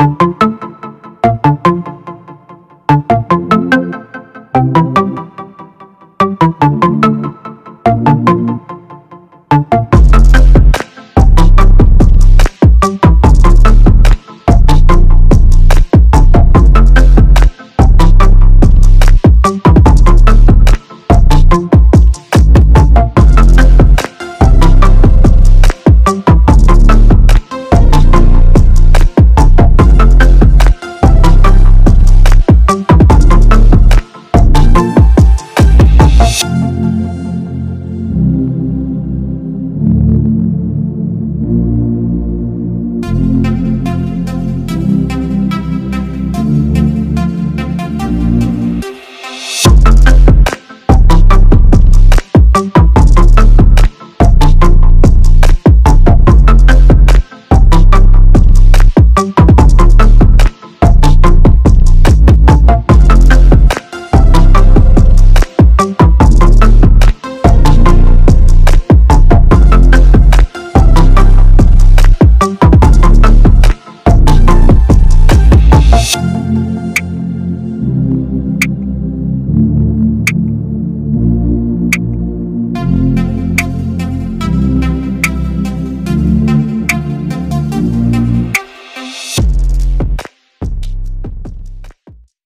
you.